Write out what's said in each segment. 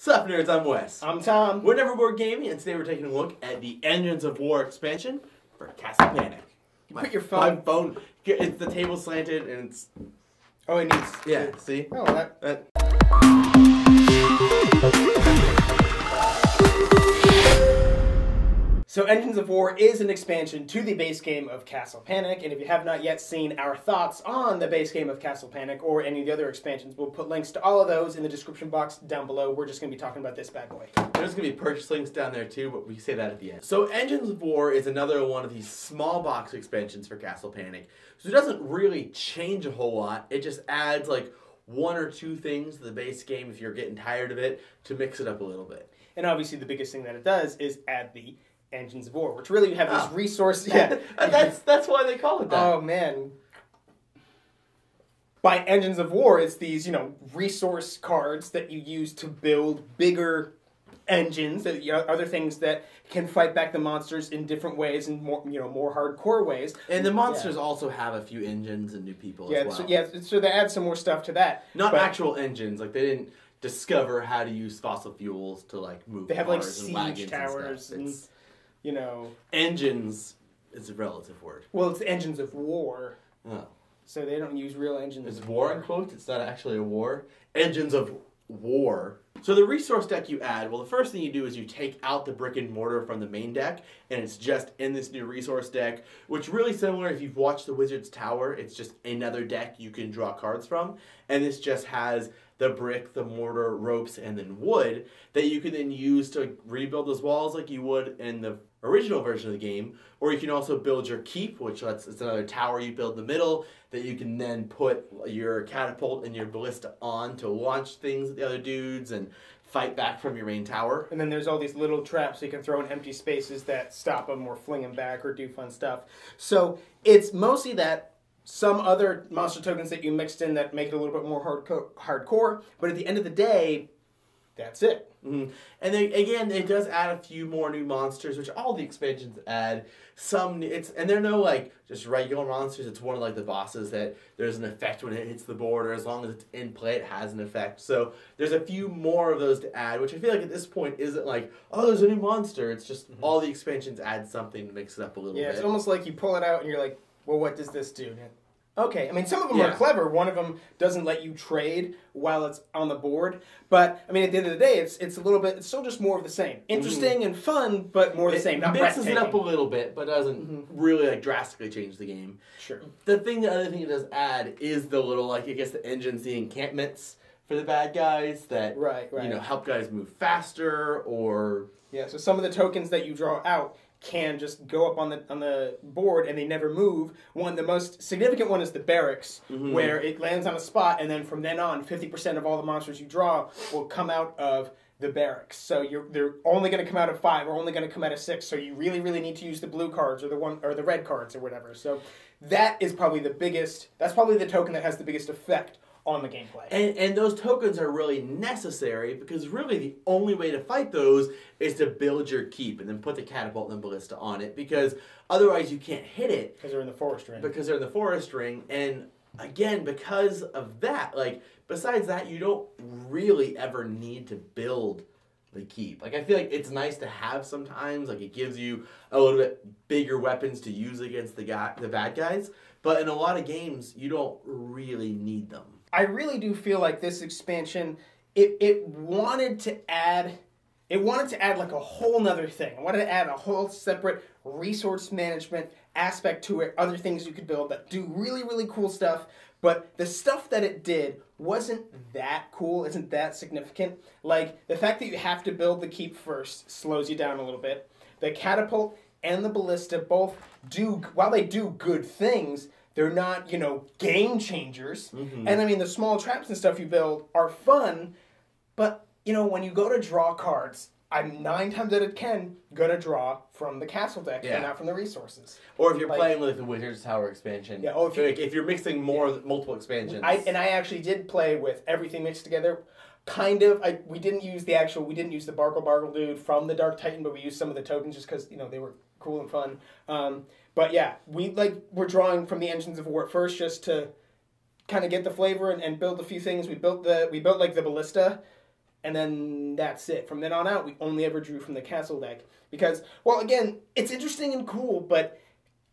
Sup nerds, I'm Wes. I'm Tom. We're Never Bored Gaming, and today we're taking a look at the Engines of War expansion for Castle Panic. My, Put your My phone- phone. It's the table slanted, and it's Oh, it needs. yeah. See Oh, that. that. So, Engines of War is an expansion to the base game of Castle Panic, and if you have not yet seen our thoughts on the base game of Castle Panic or any of the other expansions, we'll put links to all of those in the description box down below. We're just going to be talking about this bad boy. There's gonna be purchase links down there too, but we say that at the end. So Engines of War is another one of these small box expansions for Castle Panic. So it doesn't really change a whole lot. It just adds like one or two things to the base game if you're getting tired of it to mix it up a little bit. And obviously, the biggest thing that it does is add the Engines of War, which really have this ah. resource. Yeah. that's that's why they call it that. Oh man. By engines of war, it's these, you know, resource cards that you use to build bigger engines, that you other things that can fight back the monsters in different ways and more, you know, more hardcore ways. And the monsters also have a few engines and new people Yeah, as well. so, yeah, so they add some more stuff to that. Not but actual engines. Like they didn't discover how to use fossil fuels to like move. They have like siege towers and, and, you know, engines is a relative word. well, it's engines of war, Oh. so they don't use real engines. Is of war in quotes? It's not actually a war. Engines of war. So the resource deck you add, well, the first thing you do is you take out the brick and mortar from the main deck, and it's just in this new resource deck, which really similar if you've watched the Wizard's Tower. It's just another deck you can draw cards from, and this just has the brick, the mortar, ropes, and then wood that you can then use to rebuild those walls like you would in the original version of the game, or you can also build your keep, which lets it's another tower you build in the middle that you can then put your catapult and your ballista on to launch things at the other dudes and fight back from your main tower. And then there's all these little traps you can throw in empty spaces that stop them or fling them back or do fun stuff. So it's mostly that some other monster tokens that you mixed in that make it a little bit more hardco- hardcore. But at the end of the day, that's it. Mhm. And then again, it does add a few more new monsters, which all the expansions add. Some it's and they're no like just regular monsters. It's one of like the bosses that there's an effect when it hits the board, or as long as it's in play, it has an effect. So there's a few more of those to add, which I feel like at this point isn't like oh there's a new monster. It's just all the expansions add something to mix it up a little bit. Yeah, bit. it's almost like you pull it out and you're like, well, what does this do? Okay, I mean, some of them Yeah. are clever. One of them doesn't let you trade while it's on the board. But, I mean, at the end of the day, it's it's a little bit, it's still just more of the same. Mm-hmm. Interesting and fun, but more the It same. Not mixes it up a little bit, but doesn't mm-hmm. really like drastically change the game. Sure. The thing, the other thing it does add is the little like I guess the engines, the encampments for the bad guys that Right, right. you know help guys move faster or Yeah, so some of the tokens that you draw out can just go up on the on the board and they never move. One the most significant one is the barracks, Mm-hmm. where it lands on a spot and then from then on, fifty percent of all the monsters you draw will come out of the barracks. So you're they're only going to come out of five or only going to come out of six. So you really really need to use the blue cards or the one or the red cards or whatever. So that is probably the biggest. That's probably the token that has the biggest effect on the gameplay. and and those tokens are really necessary because really the only way to fight those is to build your keep and then put the catapult and the ballista on it because otherwise you can't hit it. Because they're in the forest ring. because they're in the forest ring. And again because of that like besides that you don't really ever need to build the keep. Like i feel like it's nice to have sometimes like it gives you a little bit bigger weapons to use against the guy the bad guys. But in a lot of games you don't really need them I really do feel like this expansion it it wanted to add it wanted to add like a whole nother thing. I wanted to add a whole separate resource management aspect to it, other things you could build that do really, really cool stuff. But the stuff that it did wasn't that cool, isn't that significant. Like the fact that you have to build the keep first slows you down a little bit. The catapult and the ballista both do while they do good things, they're not, you know, game changers. Mm-hmm. And I mean, the small traps and stuff you build are fun, but you know, when you go to draw cards, I'm nine times out of ten gonna draw from the castle deck Yeah. and not from the resources. or if you're Like- playing with the wizard's tower expansion Yeah, oh, if you- like, if you're mixing more multiple expansions I and I actually did play with everything mixed together. Kind of. I we didn't use the actual. We didn't use the Barkle Barkle dude from the Dark Titan, but we used some of the tokens just because you know they were cool and fun. Um, but yeah, we like we're drawing from the engines of war at first just to kind of get the flavor and, and build a few things. We built the we built like the ballista and then that's it. From then on out, we only ever drew from the castle deck because, well, again, it's interesting and cool, but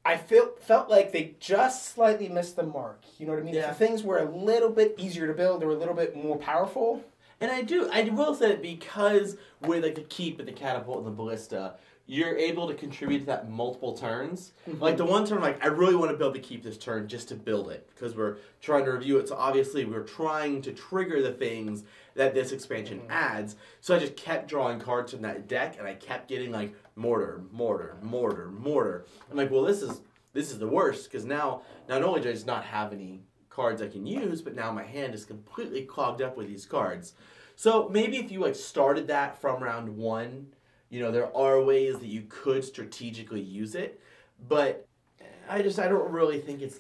I felt felt like they just slightly missed the mark. You know what I mean? Yeah. The things were a little bit easier to build They were a little bit more powerful. And I do, I will say that because with like the keep and the catapult and the ballista, you're able to contribute to that multiple turns. Mm-hmm. Like the one turn, like I really want to be able to keep this turn just to build it because we're trying to review it. So obviously we're trying to trigger the things that this expansion mm-hmm. adds. So I just kept drawing cards from that deck, and I kept getting like mortar, mortar, mortar, mortar. I'm like, well, this is this is the worst because now not only do I just not have any cards I can use, but now my hand is completely clogged up with these cards. So maybe if you like started that from round one, you know there are ways that you could strategically use it, but I just I don't really think it's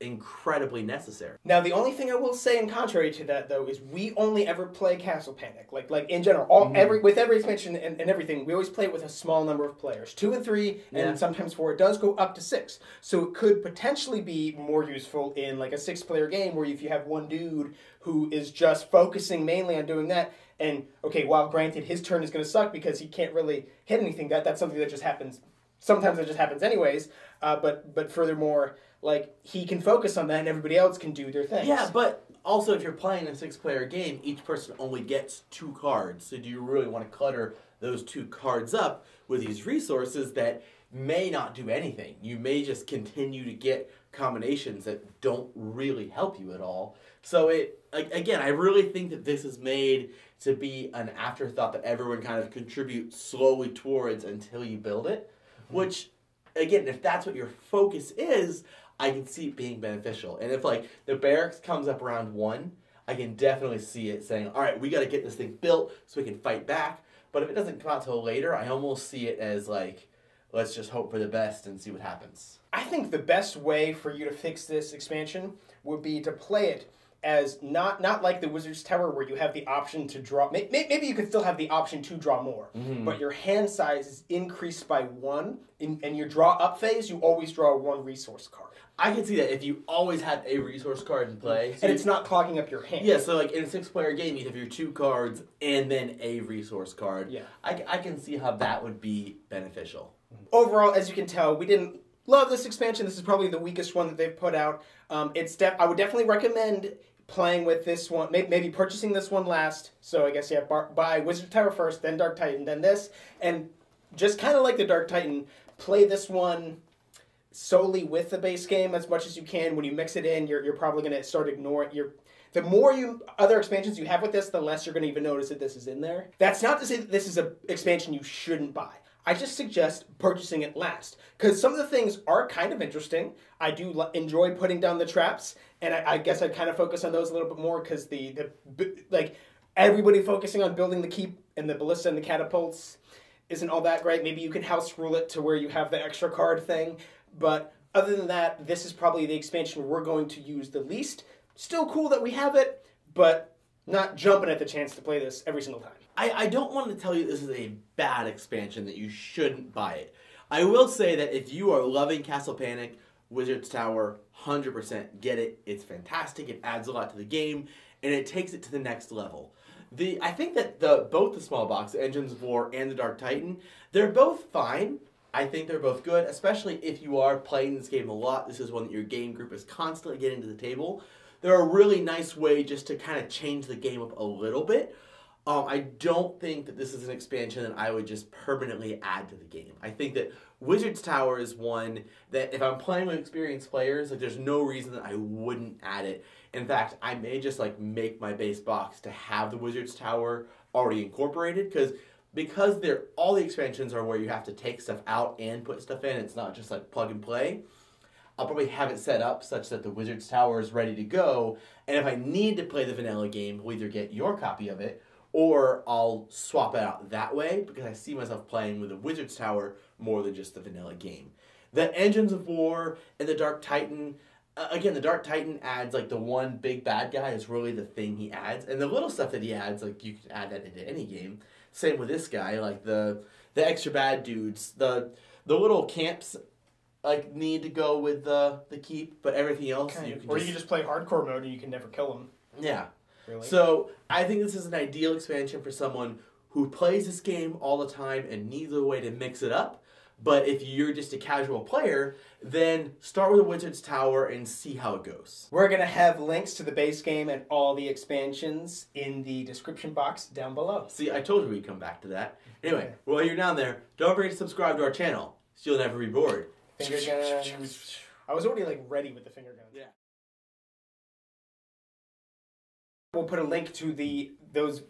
incredibly necessary. Now, the only thing I will say, in contrary to that, though, is we only ever play Castle Panic. Like, like in general, all every with every expansion and, and everything, we always play it with a small number of players, two and three, Yeah. and sometimes four. It does go up to six, so it could potentially be more useful in like a six-player game where if you have one dude who is just focusing mainly on doing that. And okay, while granted his turn is going to suck because he can't really hit anything, that that's something that just happens. Sometimes it just happens anyways. Uh, but but furthermore, like he can focus on that, and everybody else can do their thing. Yeah, but also if you're playing a six player game, each person only gets two cards. So do you really want to clutter those two cards up with these resources that may not do anything? You may just continue to get combinations that don't really help you at all. So it again, I really think that this is made to be an afterthought that everyone kind of contributes slowly towards until you build it, mm-hmm. which again, if that's what your focus is, I can see it being beneficial. And if like the barracks comes up around one, I can definitely see it saying, "All right, we got to get this thing built so we can fight back." But if it doesn't come out till later, I almost see it as like, let's just hope for the best and see what happens. I think the best way for you to fix this expansion would be to play it as not not like the Wizard's Tower where you have the option to draw. may- may- Maybe you could still have the option to draw more, mm-hmm. but your hand size is increased by one. In, and your draw up phase, you always draw one resource card, I can see that if you always had a resource card in play, so and it's not clogging up your hand. Yeah, so like in a six player game, you'd have your two cards and then a resource card. Yeah. I, I can see how that would be beneficial. overall, as you can tell, we didn't love this expansion. This is probably the weakest one that they've put out. Um, it's def- I would definitely recommend playing with this one. Maybe, maybe purchasing this one last. So I guess yeah, buy Wizard Tower first, then Dark Titan, then this, and just kind of like the Dark Titan, play this one solely with the base game as much as you can. When you mix it in, you're, you're probably going to start ignoring your. The more you other expansions you have with this, the less you're going to even notice that this is in there. That's not to say that this is an expansion you shouldn't buy. I just suggest purchasing it last because some of the things are kind of interesting. I do l- enjoy putting down the traps, and I, I guess I'd kind of focus on those a little bit more because the the like everybody focusing on building the keep and the ballista and the catapults isn't all that great. Maybe you can house rule it to where you have the extra card thing, but other than that, this is probably the expansion we're going to use the least. Still cool that we have it, but not jumping at the chance to play this every single time. I, I don't want to tell you this is a bad expansion that you shouldn't buy it. I will say that if you are loving Castle Panic, Wizard's Tower, 100% get it. It's fantastic. It adds a lot to the game and it takes it to the next level. The I think that the both the small box, Engines of War and the Dark Titan, they're both fine. I think they're both good, especially if you are playing this game a lot. This is one that your game group is constantly getting to the table. They're a really nice way just to kind of change the game up a little bit. Um, I don't think that this is an expansion that I would just permanently add to the game. I think that Wizard's Tower is one that if I'm playing with experienced players, like there's no reason that I wouldn't add it. In fact, I may just like make my base box to have the Wizard's Tower already incorporated because because they're all the expansions are where you have to take stuff out and put stuff in. It's not just like plug and play. I'll probably have it set up such that the Wizard's Tower is ready to go. And if I need to play the vanilla game, we'll either get your copy of it or I'll swap it out that way because I see myself playing with the Wizard's Tower more than just the vanilla game. The Engines of War and the Dark Titan, again, the Dark Titan adds like the one big bad guy is really the thing he adds, and the little stuff that he adds, like you can add that into any game. Same with this guy, like the the extra bad dudes, the the little camps like need to go with the the keep, but everything else you can or just, you can just play hardcore mode and you can never kill them. yeah. Really? So I think this is an ideal expansion for someone who plays this game all the time and needs a way to mix it up. But if you're just a casual player, then start with the Wizard's Tower and see how it goes. We're going to have links to the base game and all the expansions in the description box down below. See, I told you we'd come back to that. Anyway, while you're down there, don't forget to subscribe to our channel so you'll never be bored. Finger guns. I was already like ready with the finger guns. Yeah. We'll put a link to the those.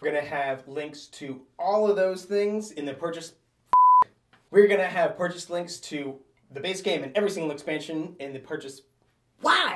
We're gonna have links to all of those things in the purchase. We're gonna have purchase links to the base game and every single expansion in the purchase. Why?